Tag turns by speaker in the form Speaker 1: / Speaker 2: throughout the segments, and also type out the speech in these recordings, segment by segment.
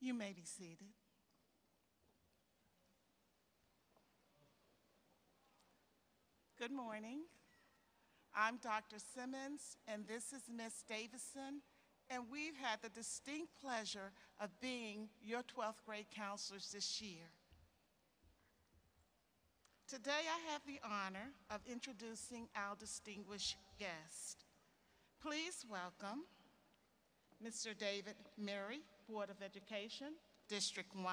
Speaker 1: You may be seated. Good morning. I'm Dr. Simmons, and this is Miss Davison, and we've had the distinct pleasure of being your 12th grade counselors this year. Today, I have the honor of introducing our distinguished guest. Please welcome Mr. David Murray, Board of Education, District 1.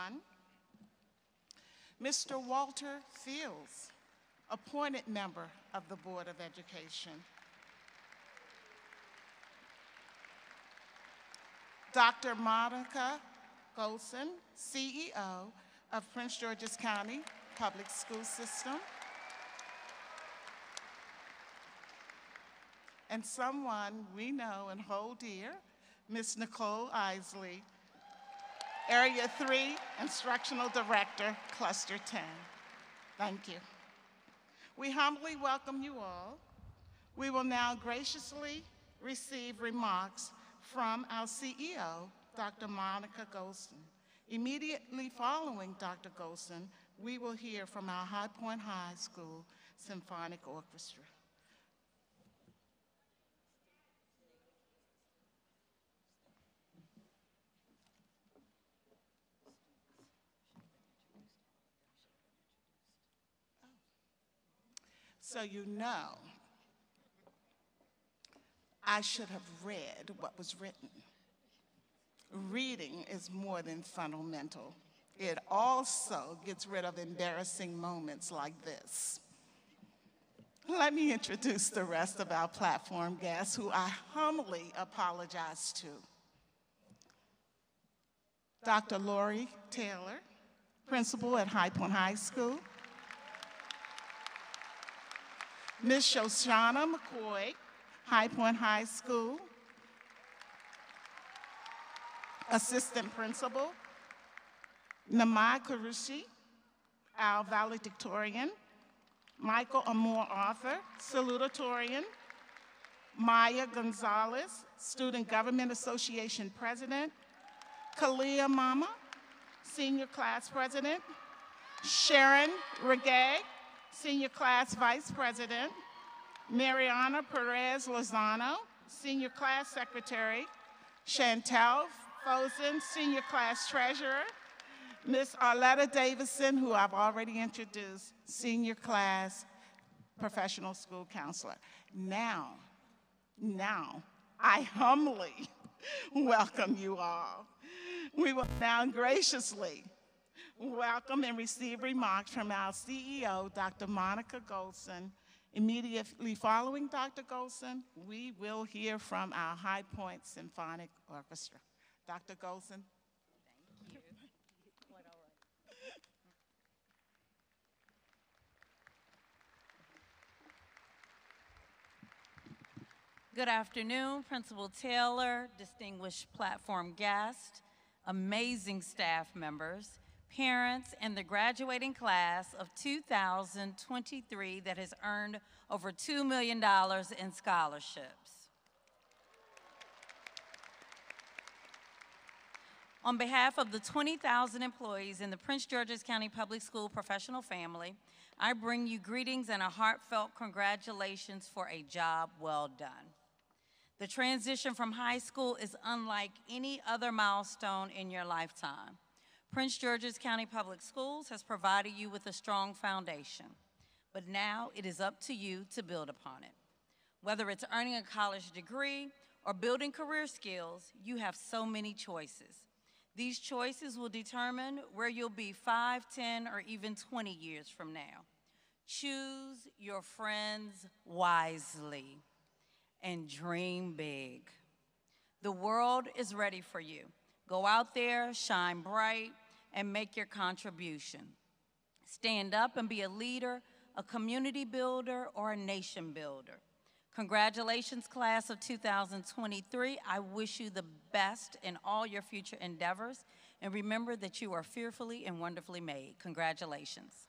Speaker 1: Mr. Walter Fields, appointed member of the Board of Education. Dr. Monica Goldson, CEO of Prince George's County Public School System. And someone we know and hold dear, Ms. Nicole Isley, Area 3 Instructional Director, Cluster 10. Thank you. We humbly welcome you all. We will now graciously receive remarks from our CEO, Dr. Monica Goldson. Immediately following Dr. Goldson, we will hear from our High Point High School Symphonic Orchestra. So you know, I should have read what was written. Reading is more than fundamental. It also gets rid of embarrassing moments like this. Let me introduce the rest of our platform guests who I humbly apologize to. Dr. Lori Taylor, principal at High Point High School. Ms. Shoshana McCoy, High Point High School. Assistant Principal. Namai Karushi, our valedictorian. Michael Amore Arthur, salutatorian. Maya Gonzalez, Student Government Association President. Kalia Mama, Senior Class President. Sharon Regay, Senior Class Vice President, Mariana Perez Lozano, Senior Class Secretary, Chantel Fosen, Senior Class Treasurer, Ms. Arletta Davison, who I've already introduced, Senior Class Professional School Counselor. Now, now, I humbly welcome you all. We will now graciously welcome and receive remarks from our CEO, Dr. Monica Goldson. Immediately following Dr. Goldson, we will hear from our High Point Symphonic Orchestra. Dr. Goldson.
Speaker 2: Thank you. Quite all right. Good afternoon, Principal Taylor, distinguished platform guest, amazing staff members, parents, and the graduating class of 2023 that has earned over $2 million in scholarships. On behalf of the 20,000 employees in the Prince George's County Public School professional family, I bring you greetings and a heartfelt congratulations for a job well done. The transition from high school is unlike any other milestone in your lifetime. Prince George's County Public Schools has provided you with a strong foundation, but now it is up to you to build upon it. Whether it's earning a college degree or building career skills, you have so many choices. These choices will determine where you'll be 5, 10, or even 20 years from now. Choose your friends wisely and dream big. The world is ready for you. Go out there, shine bright, and make your contribution. Stand up and be a leader, a community builder, or a nation builder. Congratulations, class of 2023. I wish you the best in all your future endeavors. And remember that you are fearfully and wonderfully made. Congratulations.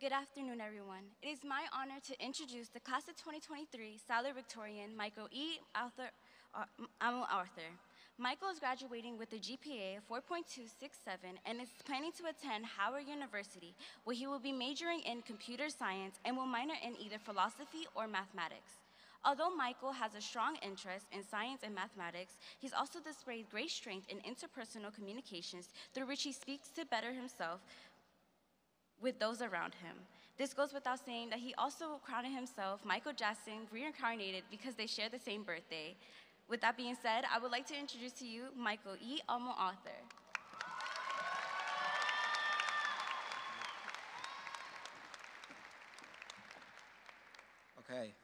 Speaker 3: Good afternoon, everyone. It is my honor to introduce the class of 2023 salutatorian, Michael E. Arthur, uh, Arthur. Michael is graduating with a GPA of 4.267 and is planning to attend Howard University, where he will be majoring in computer science and will minor in either philosophy or mathematics. Although Michael has a strong interest in science and mathematics, he's also displayed great strength in interpersonal communications through which he speaks to better himself with those around him. This goes without saying that he also crowned himself Michael Jackson reincarnated because they share the same birthday. With that being said, I would like to introduce to you Michael E. Almo Arthur.
Speaker 4: Okay.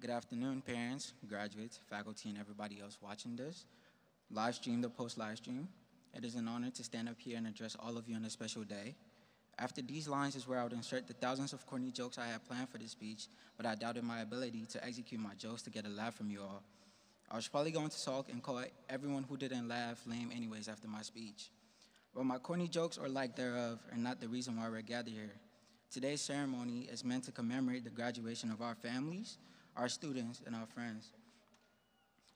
Speaker 4: Good afternoon, parents, graduates, faculty, and everybody else watching this. Live stream the post live stream. It is an honor to stand up here and address all of you on a special day. After these lines is where I would insert the thousands of corny jokes I had planned for this speech, but I doubted my ability to execute my jokes to get a laugh from you all. I was probably going to sulk and call everyone who didn't laugh lame anyways after my speech. But my corny jokes or lack thereof are not the reason why we're gathered here. Today's ceremony is meant to commemorate the graduation of our families, our students, and our friends.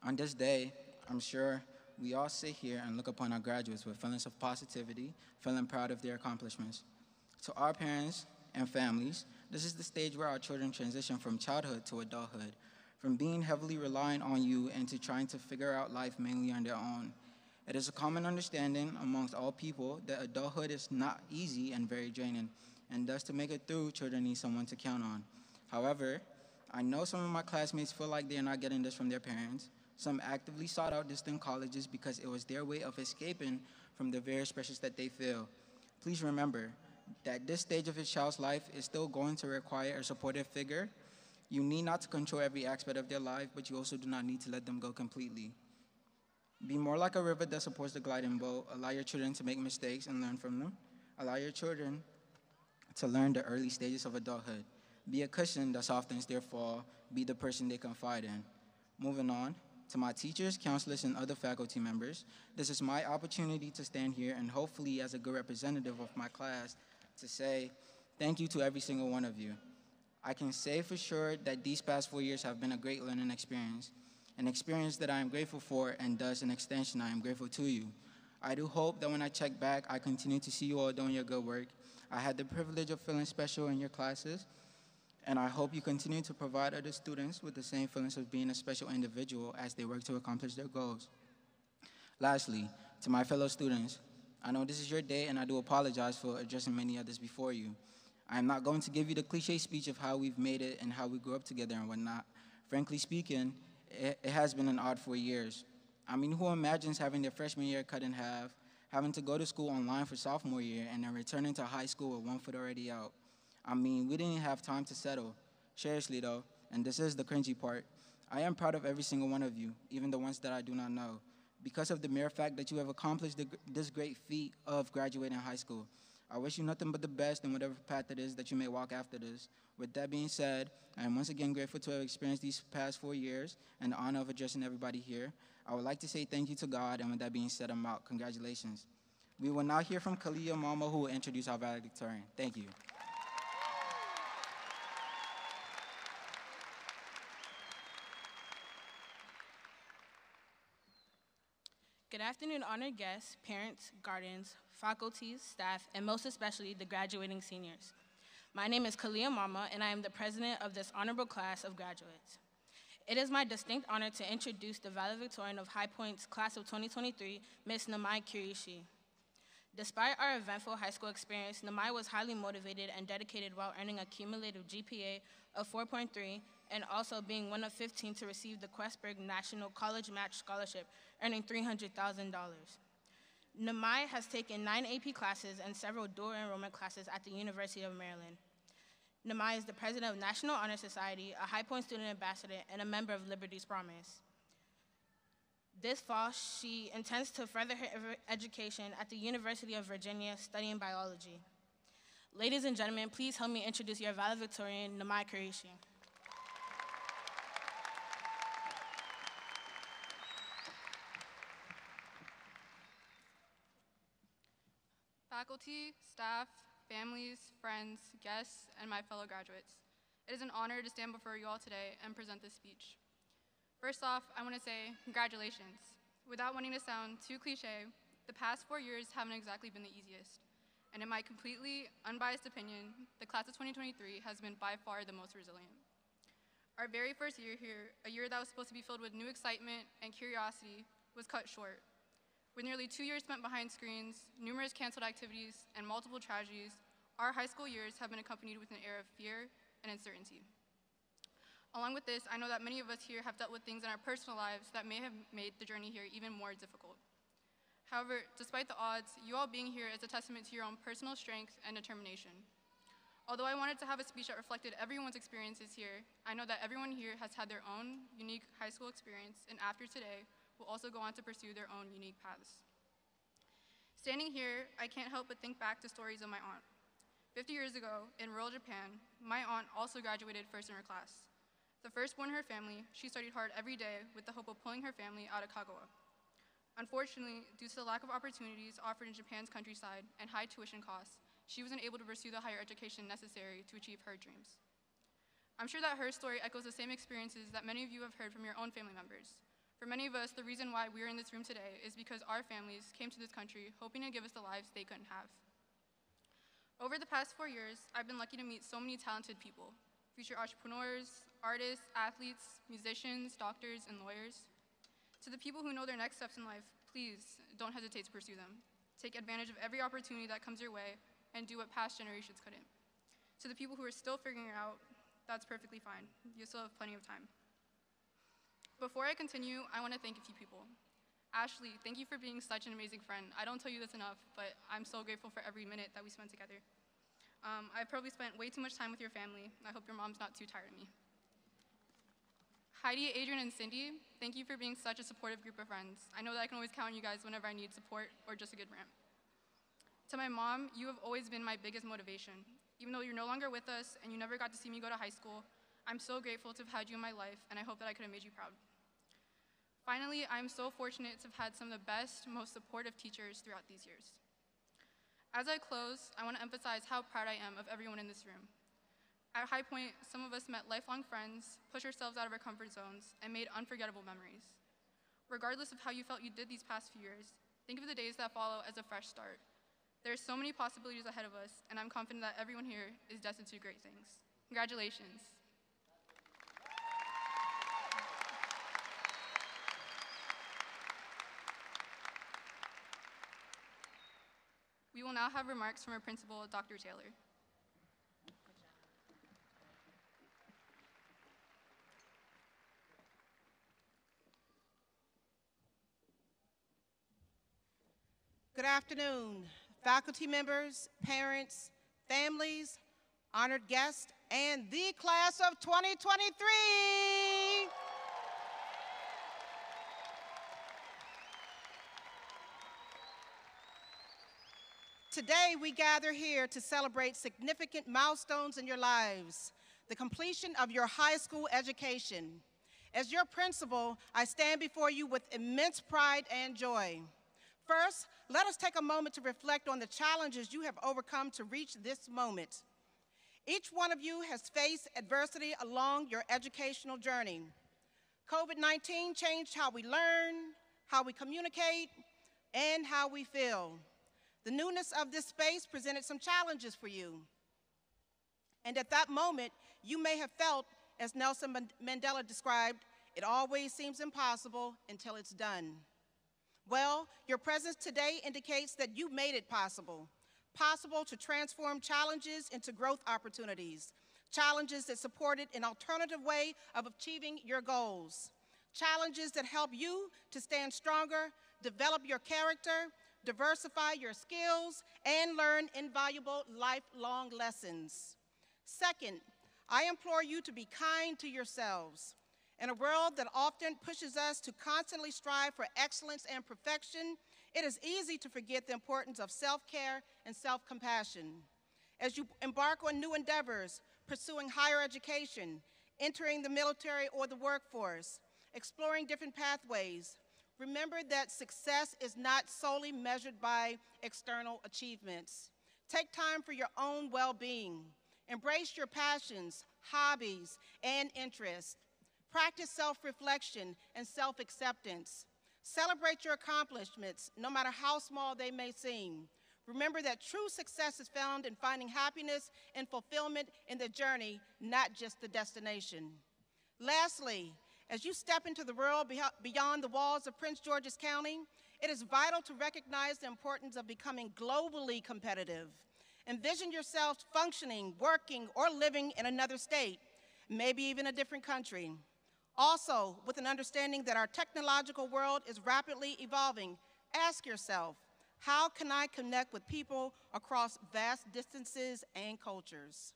Speaker 4: On this day, I'm sure we all sit here and look upon our graduates with feelings of positivity, feeling proud of their accomplishments. To our parents and families, this is the stage where our children transition from childhood to adulthood, from being heavily reliant on you into trying to figure out life mainly on their own. It is a common understanding amongst all people that adulthood is not easy and very draining, and thus to make it through, children need someone to count on. However, I know some of my classmates feel like they are not getting this from their parents. Some actively sought out distant colleges because it was their way of escaping from the various pressures that they feel. Please remember that this stage of a child's life is still going to require a supportive figure. You need not to control every aspect of their life, but you also do not need to let them go completely. Be more like a river that supports the gliding boat. Allow your children to make mistakes and learn from them. Allow your children to learn the early stages of adulthood. Be a cushion that softens their fall. Be the person they confide in. Moving on, to my teachers, counselors, and other faculty members, this is my opportunity to stand here and hopefully, as a good representative of my class, to say thank you to every single one of you. I can say for sure that these past four years have been a great learning experience, an experience that I am grateful for, and thus an extension I am grateful to you. I do hope that when I check back, I continue to see you all doing your good work. I had the privilege of feeling special in your classes, and I hope you continue to provide other students with the same feelings of being a special individual as they work to accomplish their goals. Lastly, to my fellow students, I know this is your day, and I do apologize for addressing many others before you. I am not going to give you the cliche speech of how we've made it and how we grew up together and whatnot. Frankly speaking, it, it has been an odd four years. I mean, who imagines having their freshman year cut in half, having to go to school online for sophomore year, and then returning to high school with one foot already out? I mean, we didn't have time to settle. Seriously, though, and this is the cringy part, I am proud of every single one of you, even the ones that I do not know because of the mere fact that you have accomplished the, this great feat of graduating high school. I wish you nothing but the best in whatever path it is that you may walk after this. With that being said, I am once again grateful to have experienced these past four years and the honor of addressing everybody here. I would like to say thank you to God, and with that being said, I'm out. Congratulations. We will now hear from Kalia Mama, who will introduce our valedictorian. Thank you.
Speaker 5: Afternoon, honored guests, parents, guardians, faculties, staff, and most especially the graduating seniors. My name is Kalia Mama, and I am the president of this honorable class of graduates. It is my distinct honor to introduce the valedictorian of High Point's class of 2023, Ms. Namai Kirishi. Despite our eventful high school experience, Namai was highly motivated and dedicated while earning a cumulative GPA of 4.3 and also being one of 15 to receive the QuestBridge National College Match Scholarship, earning $300,000. Namai has taken nine AP classes and several dual enrollment classes at the University of Maryland. Namai is the president of National Honor Society, a High Point student ambassador, and a member of Liberty's Promise. This fall, she intends to further her education at the University of Virginia studying biology. Ladies and gentlemen, please help me introduce your valedictorian, Namai Karishi.
Speaker 6: faculty, staff, families, friends, guests, and my fellow graduates. It is an honor to stand before you all today and present this speech. First off, I want to say congratulations. Without wanting to sound too cliche, the past four years haven't exactly been the easiest. And in my completely unbiased opinion, the class of 2023 has been by far the most resilient. Our very first year here, a year that was supposed to be filled with new excitement and curiosity, was cut short. With nearly two years spent behind screens, numerous canceled activities, and multiple tragedies, our high school years have been accompanied with an air of fear and uncertainty. Along with this, I know that many of us here have dealt with things in our personal lives that may have made the journey here even more difficult. However, despite the odds, you all being here is a testament to your own personal strength and determination. Although I wanted to have a speech that reflected everyone's experiences here, I know that everyone here has had their own unique high school experience, and after today, will also go on to pursue their own unique paths. Standing here, I can't help but think back to stories of my aunt. 50 years ago, in rural Japan, my aunt also graduated first in her class. The firstborn in her family, she studied hard every day with the hope of pulling her family out of Kagawa. Unfortunately, due to the lack of opportunities offered in Japan's countryside and high tuition costs, she wasn't able to pursue the higher education necessary to achieve her dreams. I'm sure that her story echoes the same experiences that many of you have heard from your own family members. For many of us, the reason why we're in this room today is because our families came to this country hoping to give us the lives they couldn't have. Over the past four years, I've been lucky to meet so many talented people future entrepreneurs, artists, athletes, musicians, doctors, and lawyers. To the people who know their next steps in life, please don't hesitate to pursue them. Take advantage of every opportunity that comes your way and do what past generations couldn't. To the people who are still figuring it out, that's perfectly fine. You still have plenty of time. Before I continue, I want to thank a few people. Ashley, thank you for being such an amazing friend. I don't tell you this enough, but I'm so grateful for every minute that we spent together. Um, I've probably spent way too much time with your family. I hope your mom's not too tired of me. Heidi, Adrian, and Cindy, thank you for being such a supportive group of friends. I know that I can always count on you guys whenever I need support or just a good rant. To my mom, you have always been my biggest motivation. Even though you're no longer with us and you never got to see me go to high school, I'm so grateful to have had you in my life, and I hope that I could have made you proud. Finally, I'm so fortunate to have had some of the best, most supportive teachers throughout these years. As I close, I want to emphasize how proud I am of everyone in this room. At High Point, some of us met lifelong friends, pushed ourselves out of our comfort zones, and made unforgettable memories. Regardless of how you felt you did these past few years, think of the days that follow as a fresh start. There are so many possibilities ahead of us, and I'm confident that everyone here is destined to great things. Congratulations. We will now have remarks from our principal, Dr. Taylor.
Speaker 7: Good afternoon, faculty members, parents, families, honored guests, and the class of 2023. Today, we gather here to celebrate significant milestones in your lives, the completion of your high school education. As your principal, I stand before you with immense pride and joy. First, let us take a moment to reflect on the challenges you have overcome to reach this moment. Each one of you has faced adversity along your educational journey. COVID 19 changed how we learn, how we communicate, and how we feel. The newness of this space presented some challenges for you. And at that moment, you may have felt, as Nelson Mandela described, it always seems impossible until it's done. Well, your presence today indicates that you made it possible. Possible to transform challenges into growth opportunities. Challenges that supported an alternative way of achieving your goals. Challenges that help you to stand stronger, develop your character, diversify your skills, and learn invaluable lifelong lessons. Second, I implore you to be kind to yourselves. In a world that often pushes us to constantly strive for excellence and perfection, it is easy to forget the importance of self care and self compassion. As you embark on new endeavors, pursuing higher education, entering the military or the workforce, exploring different pathways, remember that success is not solely measured by external achievements. Take time for your own well being. Embrace your passions, hobbies, and interests. Practice self reflection and self acceptance. Celebrate your accomplishments, no matter how small they may seem. Remember that true success is found in finding happiness and fulfillment in the journey, not just the destination. Lastly, as you step into the world beyond the walls of Prince George's County, it is vital to recognize the importance of becoming globally competitive. Envision yourself functioning, working, or living in another state, maybe even a different country. Also, with an understanding that our technological world is rapidly evolving, ask yourself, how can I connect with people across vast distances and cultures?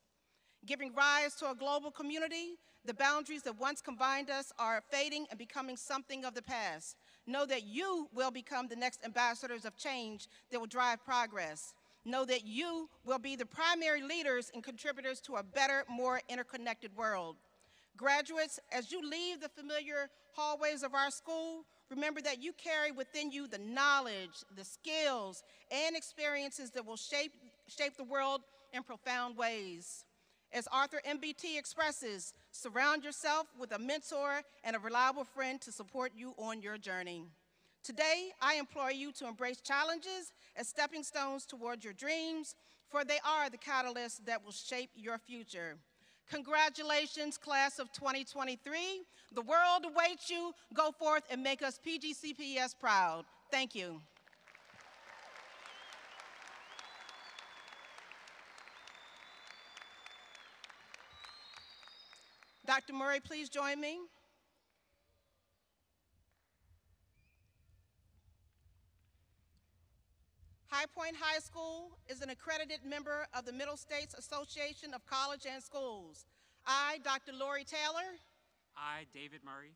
Speaker 7: Giving rise to a global community, the boundaries that once combined us are fading and becoming something of the past. Know that you will become the next ambassadors of change that will drive progress. Know that you will be the primary leaders and contributors to a better, more interconnected world. Graduates, as you leave the familiar hallways of our school, remember that you carry within you the knowledge, the skills, and experiences that will shape, shape the world in profound ways. As Arthur MBT expresses, surround yourself with a mentor and a reliable friend to support you on your journey. Today, I implore you to embrace challenges as stepping stones towards your dreams, for they are the catalysts that will shape your future. Congratulations, class of 2023. The world awaits you. Go forth and make us PGCPS proud. Thank you. Dr. Murray, please join me. High Point High School is an accredited member of the Middle States Association of College and Schools. I, Dr. Lori Taylor.
Speaker 8: I, David Murray.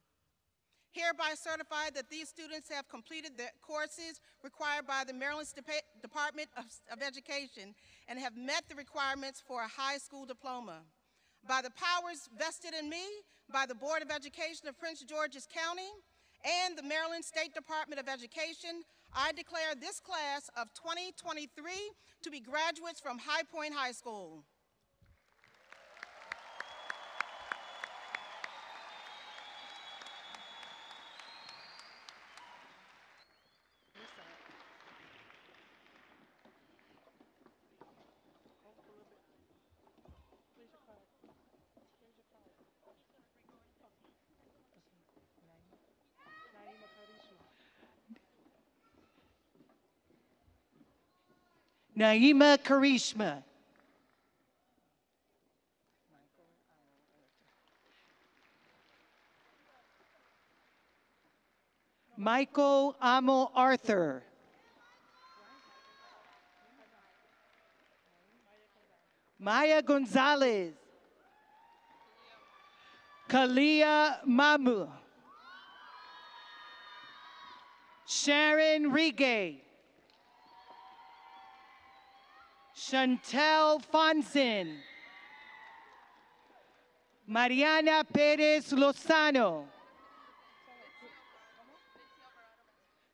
Speaker 7: Hereby certify that these students have completed the courses required by the Maryland Department of, of Education and have met the requirements for a high school diploma. By the powers vested in me by the Board of Education of Prince George's County and the Maryland State Department of Education, I declare this class of 2023 to be graduates from High Point High School.
Speaker 9: Naima Karishma. Michael Amo Arthur. Maya Gonzalez. Kalia Mamu. Sharon Rigay. Chantel Fonsen. Mariana Perez Lozano.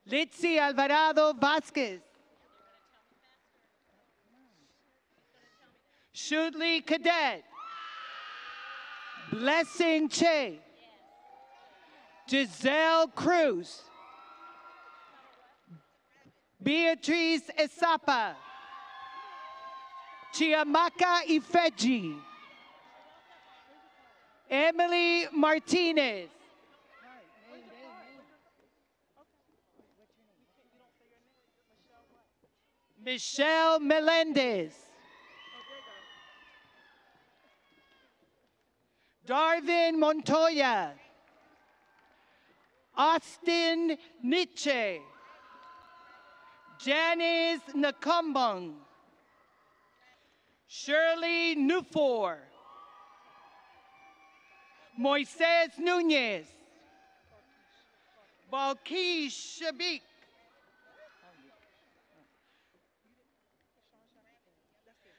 Speaker 9: Litzy Alvarado Vasquez. Shudley Cadet. Blessing Che. Giselle Cruz. Beatrice Esapa. Chiamaka Ifeji. Emily Martinez. Michelle Melendez. Darvin Montoya. Austin Nietzsche. Janice Nakumbung. Shirley Nufor. Moises Nunez. Balkish Shabik.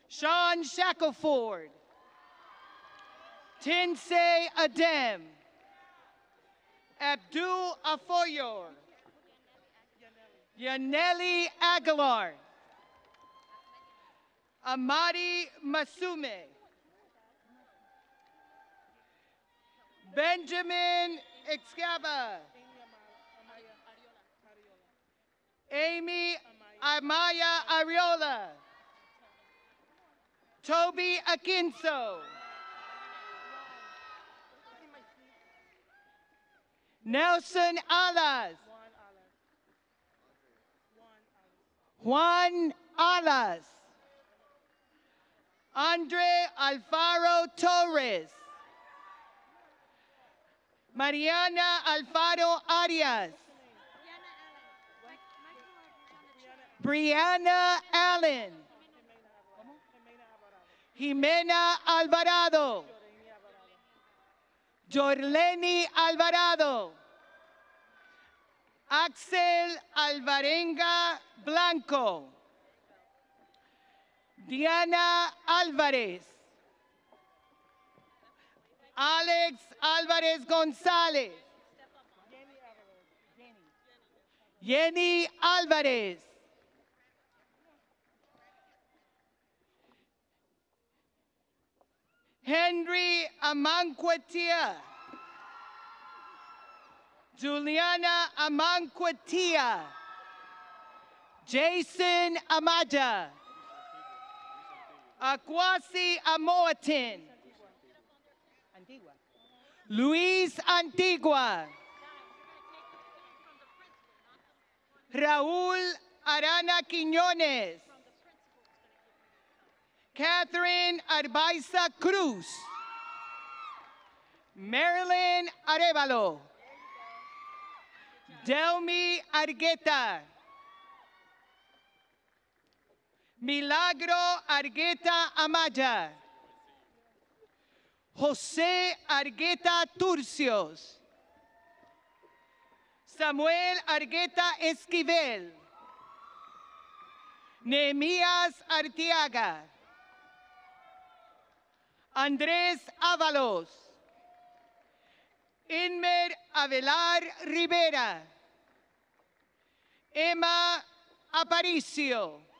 Speaker 9: Sean Shackelford. Tinsay Adem. Abdul Afoyor. Yaneli Aguilar. Amadi Masume. Benjamin Excava. Amy Amaya Ariola. Toby Akinso. Nelson Alas. Juan Alas. Andre Alfaro Torres. Mariana Alfaro Arias. Brianna Allen. Jimena Alvarado. Jorleni Alvarado. Axel Alvarenga Blanco. Diana Álvarez. Alex Álvarez González. Jenny Álvarez. Henry Amanquatia. Juliana Amanquatia. Jason Amaja. Akwasi Amoatin. Luis Antigua. Raúl Arana Quiñones. Catherine Arbaiza Cruz. Marilyn Arevalo. Delmi Argueta. Milagro Argueta Amaya. José Argueta Turcios. Samuel Argueta Esquivel. Nehemías Artiaga. Andrés Ábalos. Inmer Avelar Rivera. Emma Aparicio.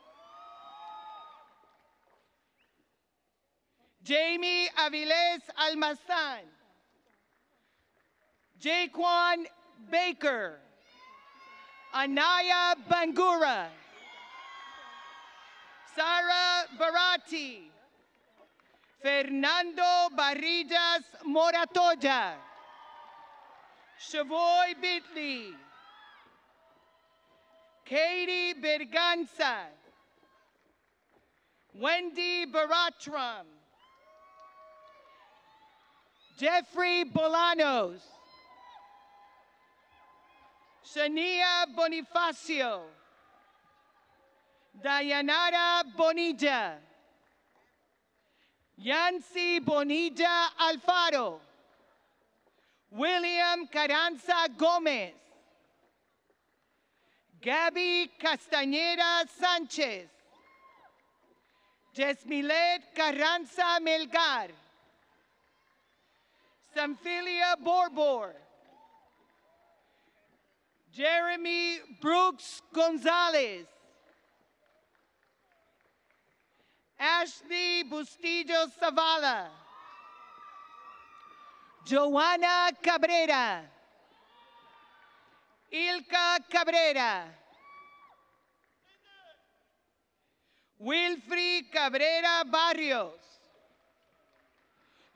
Speaker 9: Jamie Aviles Almazan. Jaquan Baker. Anaya Bangura. Sara Barati. Fernando Barrillas Moratoya. Shavoy Bitley. Katie Berganza. Wendy Baratram. Jeffrey Bolanos. Shania Bonifacio. Dayanara Bonilla. Yancy Bonilla Alfaro. William Carranza Gomez. Gabby Castañeda Sánchez. Jesmilet Carranza Melgar. Samphilia Borbor. Jeremy Brooks Gonzalez. Ashley Bustillo Zavala. Joanna Cabrera. Ilka Cabrera. Wilfrey Cabrera Barrios.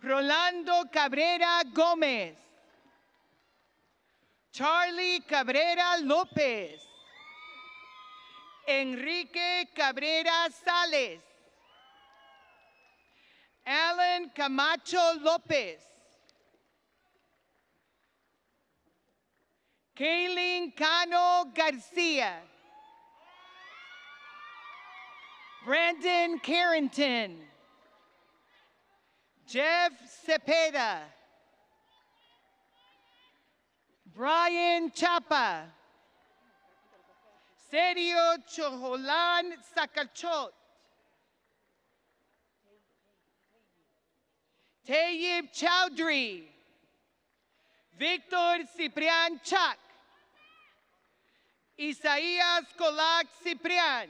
Speaker 9: Rolando Cabrera Gómez. Charlie Cabrera López. Enrique Cabrera Sales. Alan Camacho López. Kaylin Cano Garcia. Brandon Carrington. Jeff Cepeda. Brian Chapa. Sergio Chojolan Sakachot. Tayyip Chowdhury. Victor Ciprian Chak. Isaías Colac Ciprian.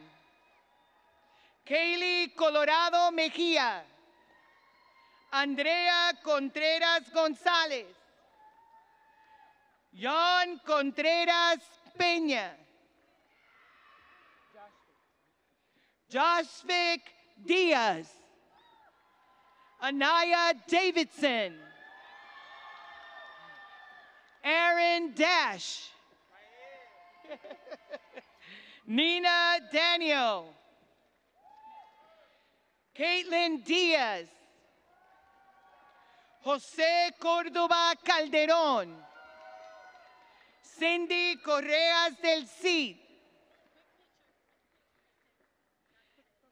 Speaker 9: Kaylee Colorado Mejia. Andrea Contreras González. Jan Contreras Peña. Joshvik Diaz. Anaya Davidson. Aaron Dash. Nina Daniel. Caitlin Diaz. José Córdoba Calderón. Cindy Correas del Cid.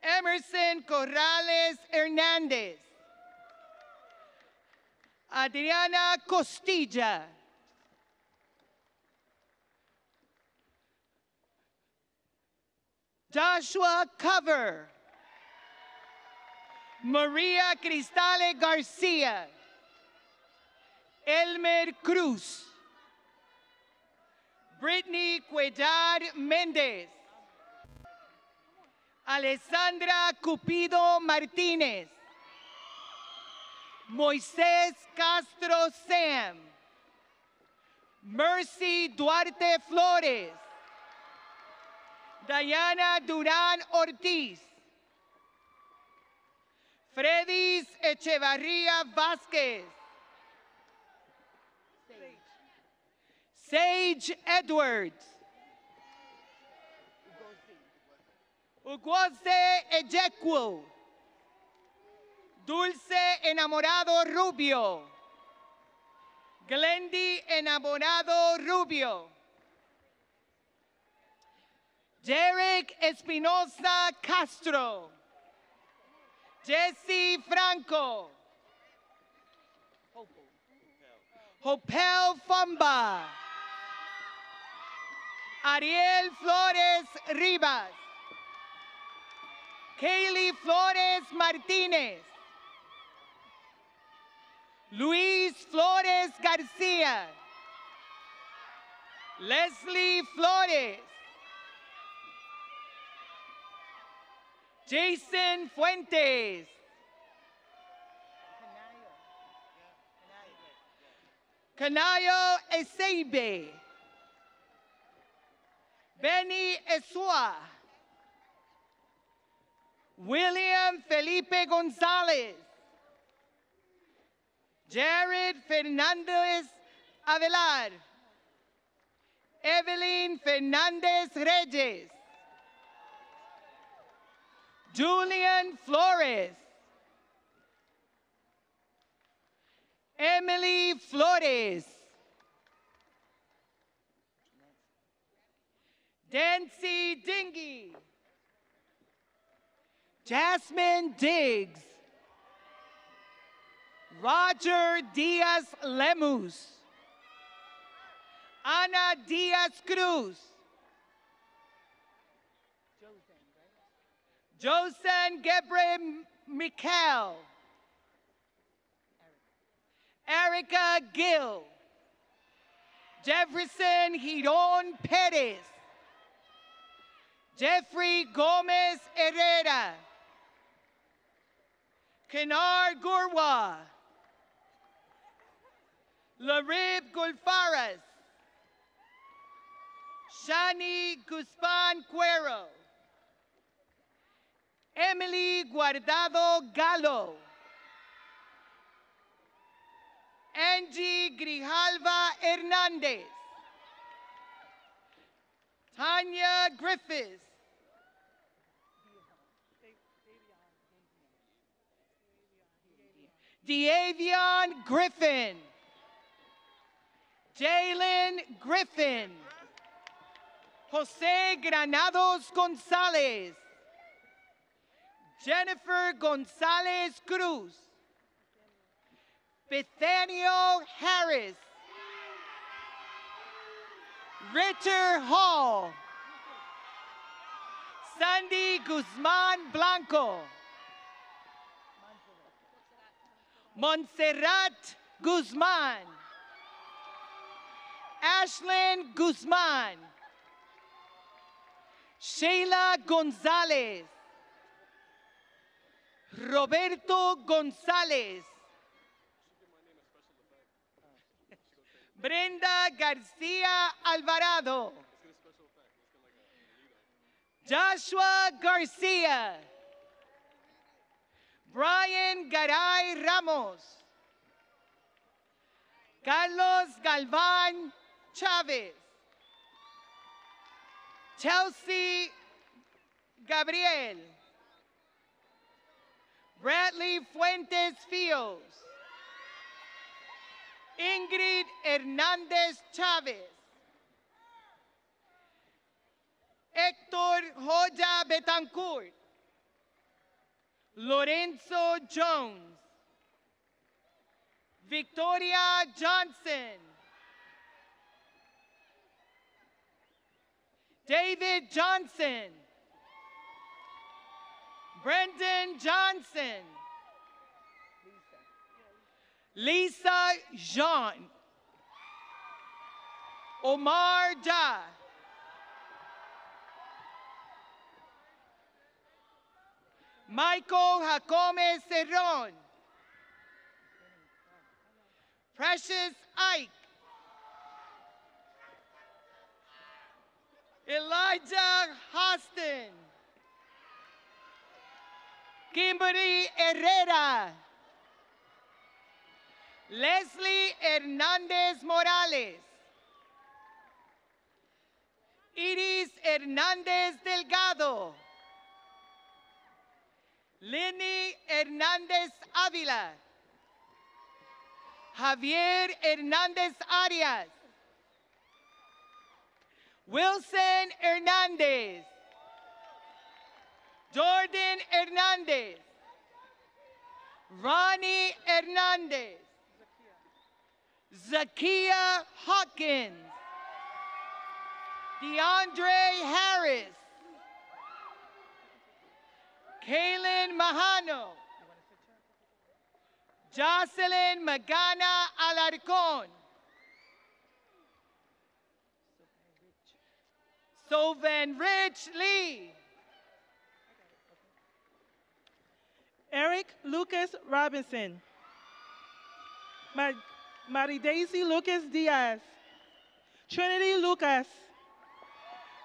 Speaker 9: Emerson Corrales Hernández. Adriana Costilla. Joshua Cover. Maria Cristale Garcia. Elmer Cruz. Brittany Cuellar Méndez. Alessandra Cupido Martínez. Moisés Castro Sam. Mercy Duarte Flores. Diana Durán Ortiz. Fredis Echevarría Vázquez. Sage Edwards. Uguose Ejecu. Dulce Enamorado Rubio. Glendy Enamorado Rubio. Derek Espinosa Castro. Jesse Franco. Hopel Famba. Ariel Flores Rivas. Kaylee Flores Martínez. Luis Flores Garcia. Leslie Flores. Jason Fuentes. Canayo Ezeibe. Benny Esua. William Felipe Gonzalez. Jared Fernandez Avelar. Evelyn Fernandez Reyes. Julian Flores. Emily Flores. Dancy Dingy. Jasmine Diggs. Roger Diaz Lemus. Ana Diaz Cruz. Josen Gebre Mikhail. Erica Gill. Jefferson Giron Perez. Jeffrey Gomez Herrera. Kenar Gurwa. Larib Gulfaras. Shani Guzman Cuero. Emily Guardado Gallo. Angie Grijalva Hernandez. Tanya Griffiths. Deavion Griffin. Jalen Griffin. Jose Granados Gonzalez. Jennifer Gonzalez Cruz. Bethanio Harris. Richard Hall. Sandy Guzman Blanco. Montserrat Guzman. Ashlyn Guzman. Sheila Gonzalez. Roberto Gonzalez. Brenda Garcia Alvarado. Joshua Garcia. Brian Garay Ramos. Carlos Galván Chávez. Chelsea Gabriel. Bradley Fuentes Fields. Ingrid Hernández Chávez. Héctor Joya Betancourt. Lorenzo Jones. Victoria Johnson. David Johnson. Brendan Johnson. Lisa Jean. Omar Da. Michael Jacome Cerrón. Precious Ike. Elijah Hostin. Kimberly Herrera. Leslie Hernandez Morales. Iris Hernández Delgado. Lenny Hernández Ávila. Javier Hernández Arias. Wilson Hernandez. Jordan Hernandez. Ronnie Hernandez. Zakia Hawkins. DeAndre Harris. Kaylin Mahano. Jocelyn Magana Alarcon. Sovan Rich Lee.
Speaker 10: Eric Lucas Robinson. Mar- Mari Daisy Lucas Diaz. Trinity Lucas.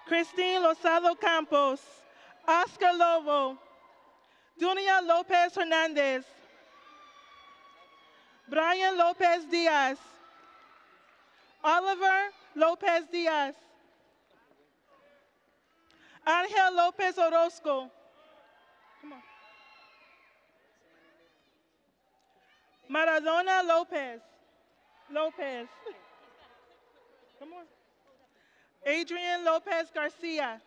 Speaker 10: Christine Losado Campos. Oscar Lobo. Dunia Lopez Hernandez. Brian Lopez Diaz. Oliver Lopez Diaz. Angel Lopez Orozco. Maradona Lopez. Lopez. Come on. Adrian Lopez Garcia.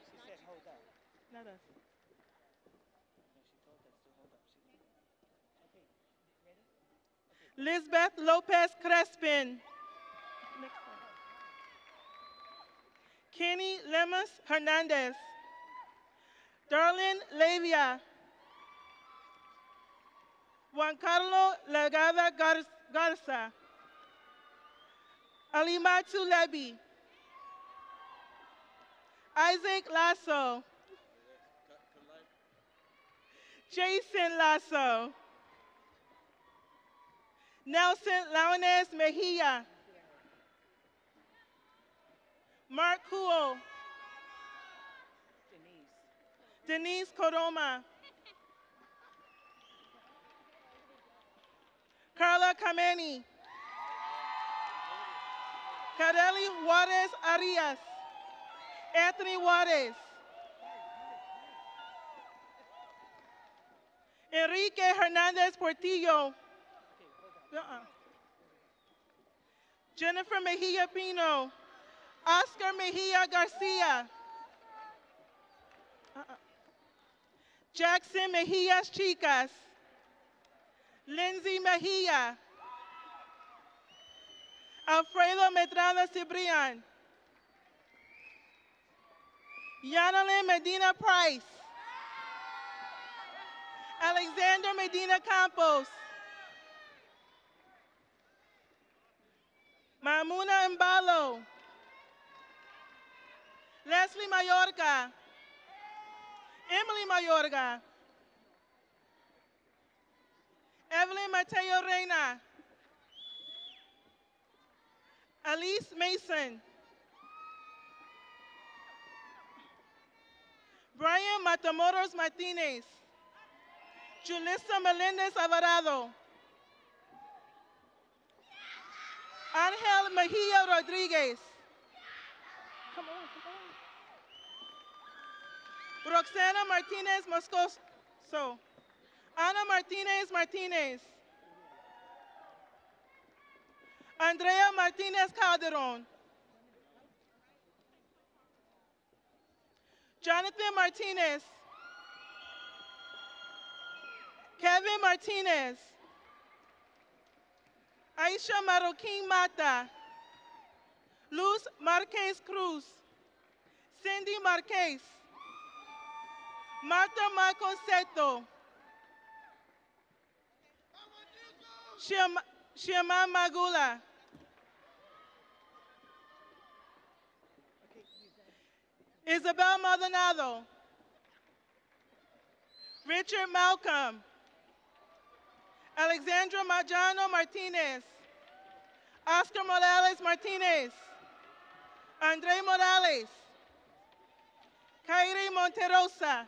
Speaker 10: Not us. Lisbeth Lopez Crespin. Kenny Lemus Hernandez. Darlene Levia. Juan Carlo Legada Gar- Garza. Alimatu Lebi. Isaac Lasso. Jason Lasso. Nelson Launes Mejia. Mark Huo. Denise Coroma. Carla Kameni. Kareli Juarez Arias. Anthony Juarez. Enrique Hernandez Portillo. Uh-uh. Jennifer Mejia Pino. Oscar Mejia Garcia. Uh-uh. Jackson Mejias Chicas. Lindsay Mejia. Alfredo Medrano Cibrian. Yanalyn Medina Price. Alexander Medina Campos. Mamuna Mbalo. Leslie Mayorga. Emily Mayorga. Evelyn Mateo Reina. Alice Mason. Brian Matamoros Martinez. Julissa Melendez Alvarado. Angel Mejia Rodriguez. Come on, come on. Roxana Martinez Moscoso. Ana Martinez Martinez. Andrea Martinez Calderon. Jonathan Martinez. Kevin Martinez. Aisha Marroquin Mata. Luz Marquez Cruz. Cindy Marquez. Marta Marcos Seto. Shema, Shema Magula. Isabel Maldonado. Richard Malcolm. Alexandra Majano Martinez. Oscar Morales Martinez. Andre Morales. Kairi Monterosa.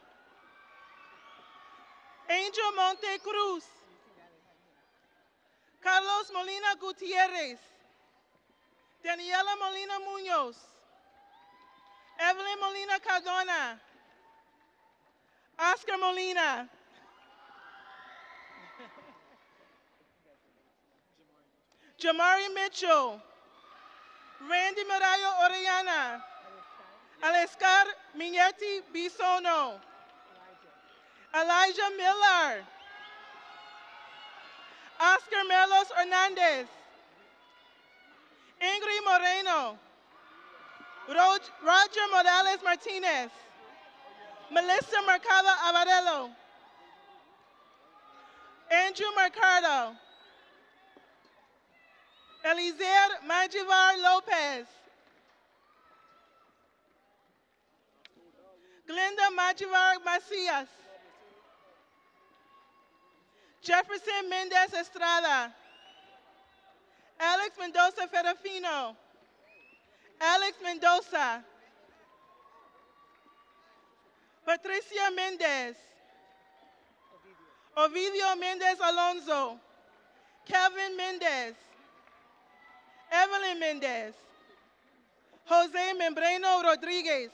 Speaker 10: Angel Monte Cruz. Carlos Molina Gutierrez. Daniela Molina Munoz. Evelyn Molina Cardona. Oscar Molina. Jamari Mitchell. Randy Marayo Orellana. Alescar Minetti Bisono. Elijah Miller. Oscar Melos Hernandez. Ingrid Moreno. Rog- Roger Morales Martinez. Melissa Mercado Avarello. Andrew Mercado. Elizer Majivar Lopez. Glenda Majivar Macias. Jefferson Mendez Estrada. Alex Mendoza Ferrafino. Alex Mendoza. Patricia Mendez. Ovidio Mendez Alonso. Kevin Mendez. Evelyn Mendez. Jose Membreno Rodriguez.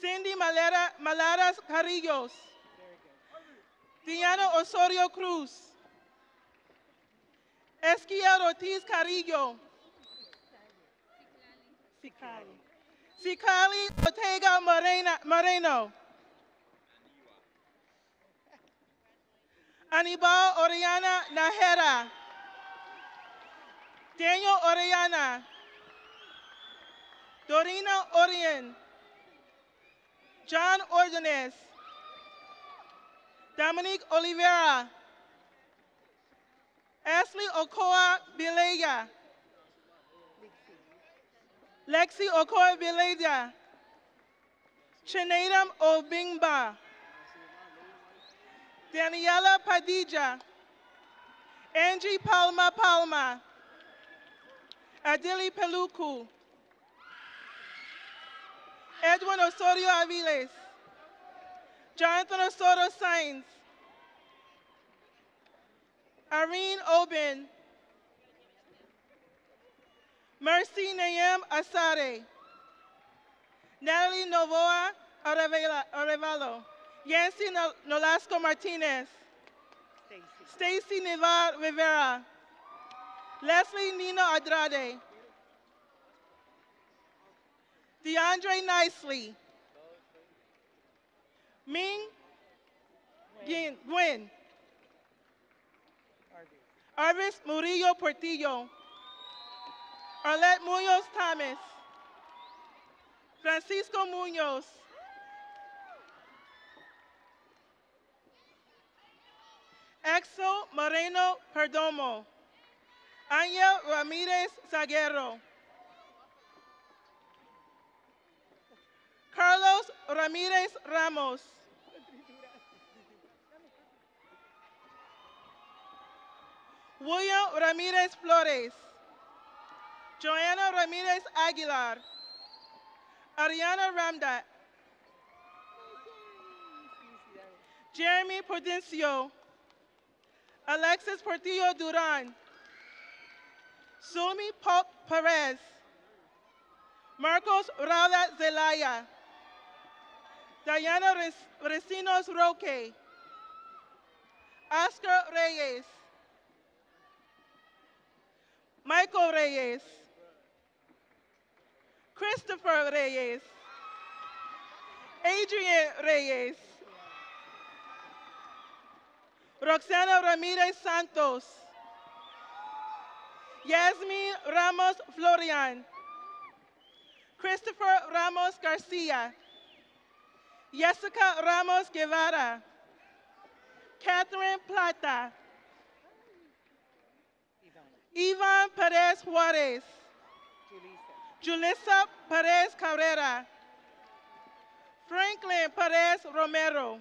Speaker 10: Cindy Malera, Malaras Carrillos. Diana Osorio Cruz. Esquiel Ortiz Carrillo. Sicali. Sicali Ortega Morena, Moreno. Anibal Oriana Najera. Daniel Oriana. Dorina Orion. John Ordonez. Dominique Oliveira. Ashley Okoa Bileya. Lexi Okoa Bileya. Chenadam Obingba. Daniela Padilla. Angie Palma Palma. Adili Peluku. Edwin Osorio Aviles. Jonathan Osorio Sainz. Irene Oben. Mercy Nayem Asare. Natalie Novoa Arevalo. Yancy Nolasco Martinez. Stacy Nivar Rivera. Leslie Nina Andrade. DeAndre Nicely. Ming Gin- Gwyn. Arvis Murillo Portillo. Arlette Munoz Thomas. Francisco Munoz. Axel Moreno Perdomo. Anya Ramirez Zaguero. Carlos Ramirez Ramos. William Ramirez Flores, Joanna Ramirez Aguilar, Ariana Ramdat, Jeremy Prudencio, Alexis Portillo Duran, Sumi Pop Perez, Marcos Rada Zelaya, Diana Res- Recinos Roque, Oscar Reyes, Michael Reyes, Christopher Reyes, Adrian Reyes, Roxana Ramirez Santos, Yasmin Ramos Florian, Christopher Ramos Garcia, Jessica Ramos Guevara, Catherine Plata, Ivan Perez Juarez, Julissa Perez Carrera, Franklin Perez Romero,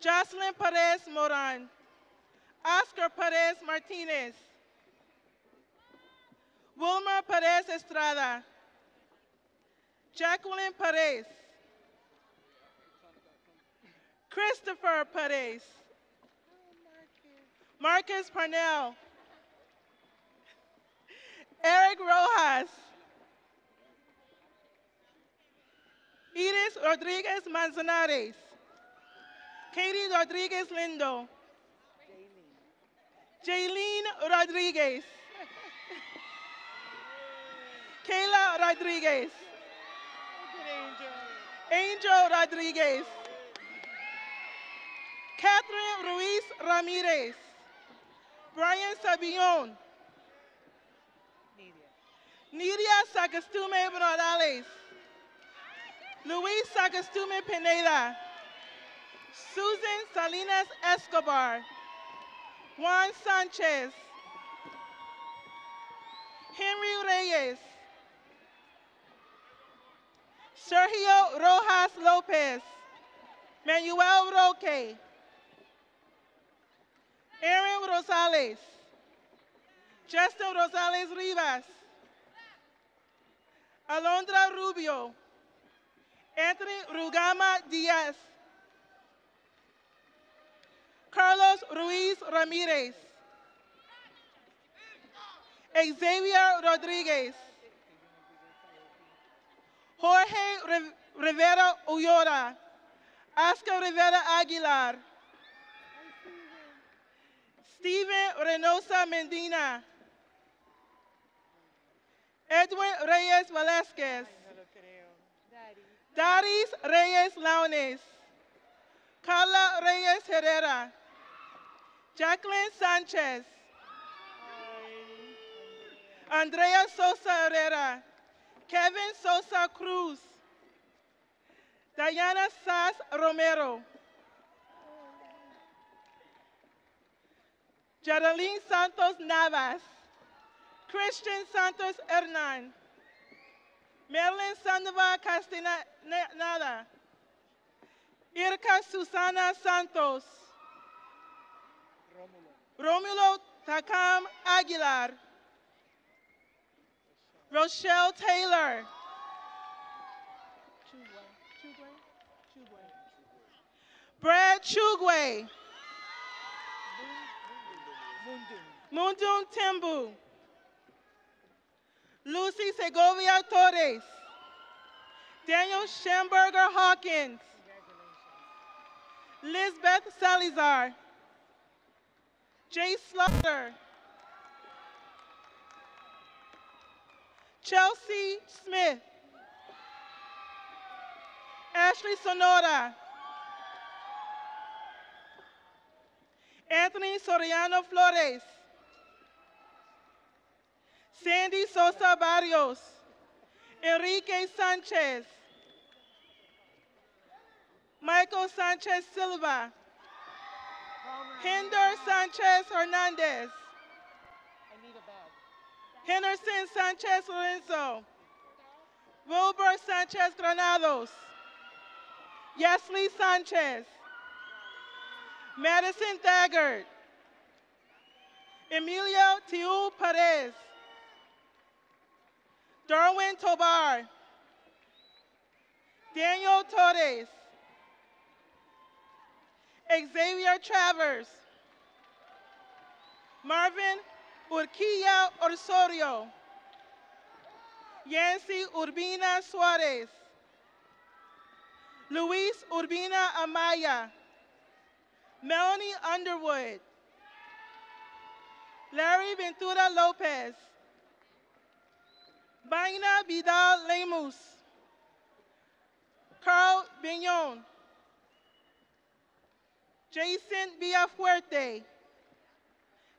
Speaker 10: Jocelyn Perez Moran, Oscar Perez Martinez, Wilma Perez Estrada, Jacqueline Perez, Christopher Perez, Marcus Parnell, Eric Rojas, Iris Rodriguez Manzanares, Katie Rodriguez Lindo, Jaylene Rodriguez, Rodriguez, Angel Rodriguez, Catherine Ruiz Ramirez, Brian Sabion, Nidia Sagastume Morales, Luis Sagastume Pineda, Susan Salinas Escobar, Juan Sanchez, Henry Reyes, Sergio Rojas Lopez, Manuel Roque, Aaron Rosales, Justin Rosales Rivas, Alondra Rubio, Anthony Rugama Diaz, Carlos Ruiz Ramirez, Xavier Rodriguez, Jorge Rivera Uyora, Oscar Rivera Aguilar, Steven Reynosa Mendina, Edwin Reyes Velasquez, Daris Reyes Launes, Carla Reyes Herrera, Jacqueline Sanchez, Andrea Sosa Herrera, Kevin Sosa Cruz, Diana Sass Romero, Jadaline Santos Navas, Christian Santos Hernan, Marilyn Sandoval Castaneda, Irka Susana Santos, Romulo Takam Aguilar, Rochelle Taylor, Brad Chugwe, Mundun Timbu, Lucy Segovia Torres, Daniel Schamberger Hawkins, Lisbeth Salazar, Jay Slaughter, Chelsea Smith, Ashley Sonora, Anthony Soriano Flores, Sandy Sosa Barrios, Enrique Sanchez, Michael Sanchez Silva, Hinder Sanchez Hernandez, Henderson Sanchez Lorenzo, Wilbur Sanchez Granados, Yesley Sanchez, Madison Daggard, Emilio Tiu Perez. Darwin Tobar. Daniel Torres. Xavier Travers. Marvin Urquilla Osorio. Yancy Urbina Suarez. Luis Urbina Amaya. Melanie Underwood. Larry Ventura Lopez. Baina Vidal Lemus. Carl Bignon. Jason Villafuerte.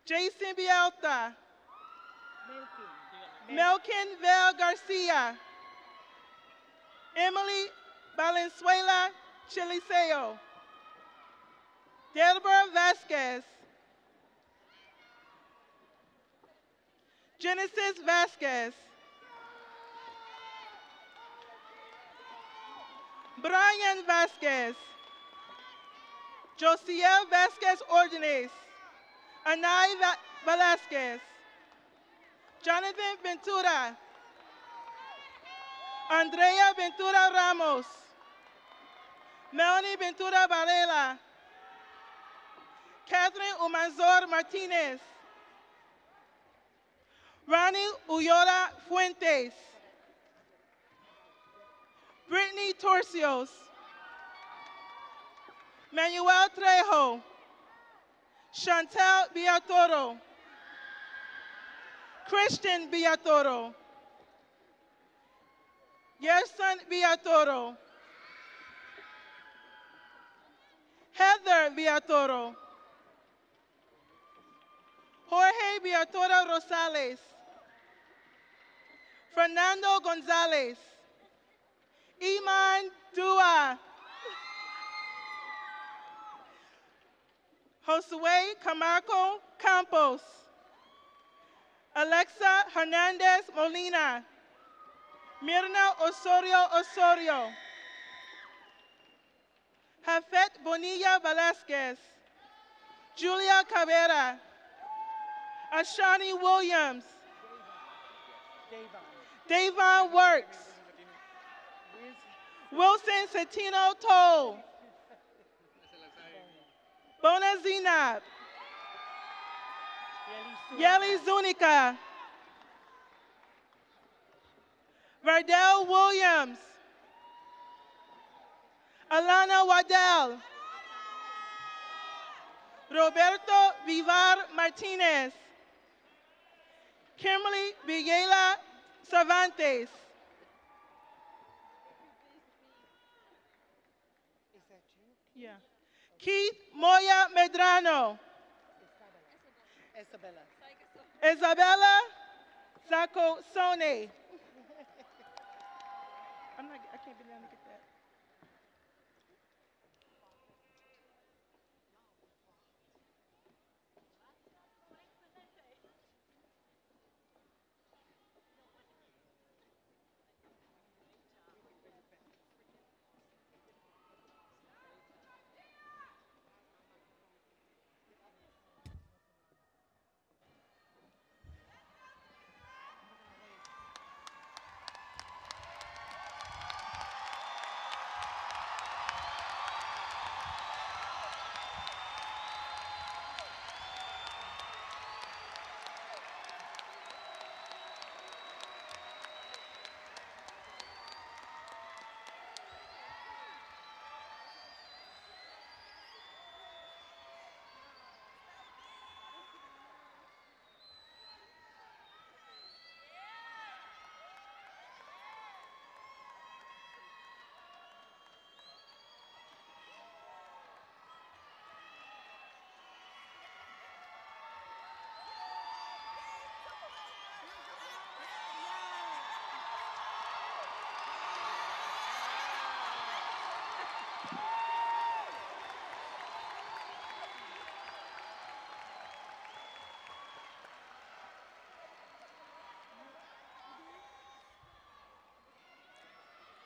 Speaker 10: Jason Vialta. Melkin Val Garcia. Emily Valenzuela Chiliseo. Deborah Vasquez. Genesis Vasquez. Brian Vasquez. Josiel Vasquez Ordonez. Anay Va- Velasquez. Jonathan Ventura. Andrea Ventura Ramos. Melanie Ventura Varela. Catherine Umanzor Martinez. Ronnie Uyora Fuentes. Brittany Torcios. Manuel Trejo. Chantal Biatoro, Christian Biatoro, Yerson Biatoro, Heather Biatoro, Jorge Biatoro Rosales. Fernando Gonzalez. Iman Dua. Josue Camargo Campos. Alexa Hernandez Molina. Mirna Osorio Osorio. Jafet Bonilla Velasquez. Julia Cabrera. Ashani Williams. Davon Works. Wilson Setino Toll. Bona Zinab. Yeli Zunica. Verdell Williams. Alana Waddell. Roberto Vivar Martinez. Kimberly Villela Cervantes. Keith Moya Medrano.
Speaker 7: Isabella.
Speaker 10: Isabella Zaco Sone. I'm not, I can't believe I'm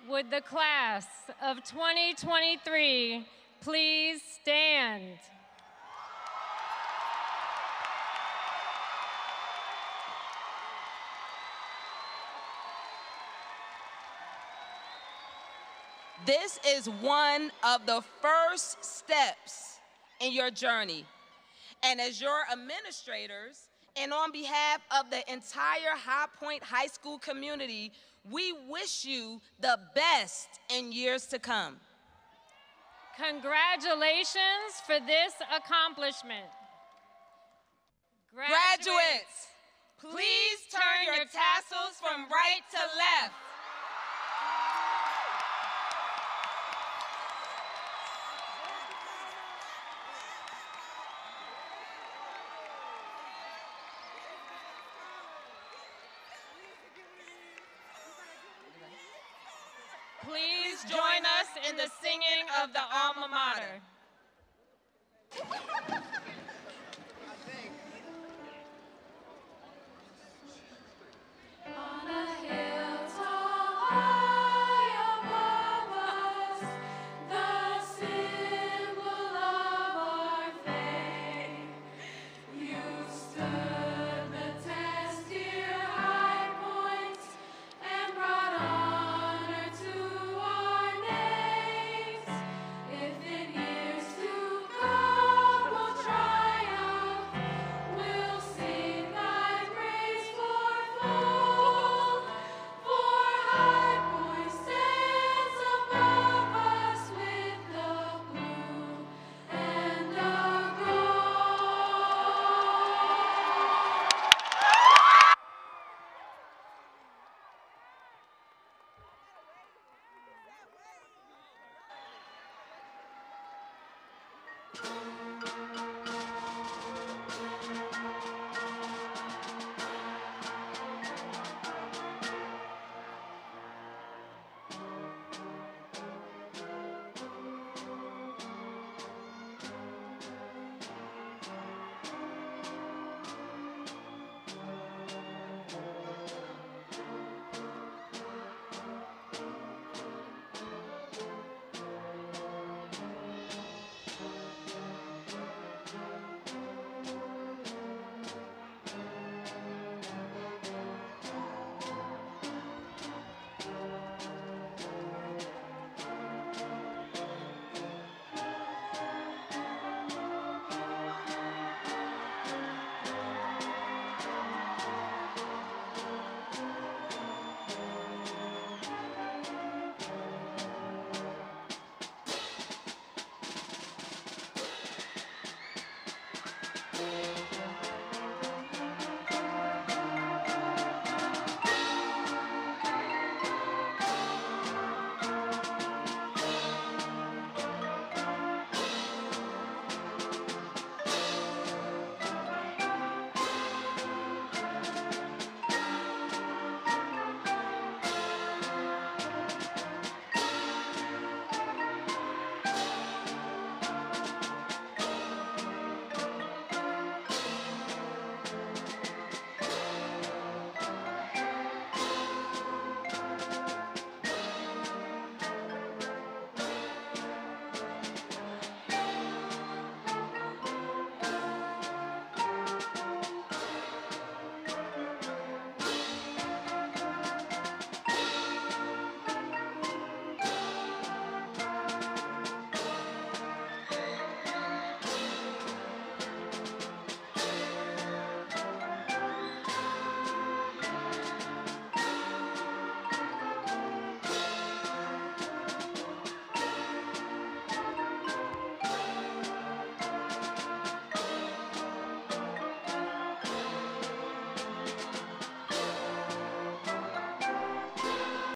Speaker 11: Would the class of 2023 please stand?
Speaker 12: This is one of the first steps in your journey. And as your administrators, and on behalf of the entire High Point High School community, we wish you the best in years to come.
Speaker 11: Congratulations for this accomplishment.
Speaker 12: Graduates, please turn your tassels from right to left. Please join us in the singing of the alma mater.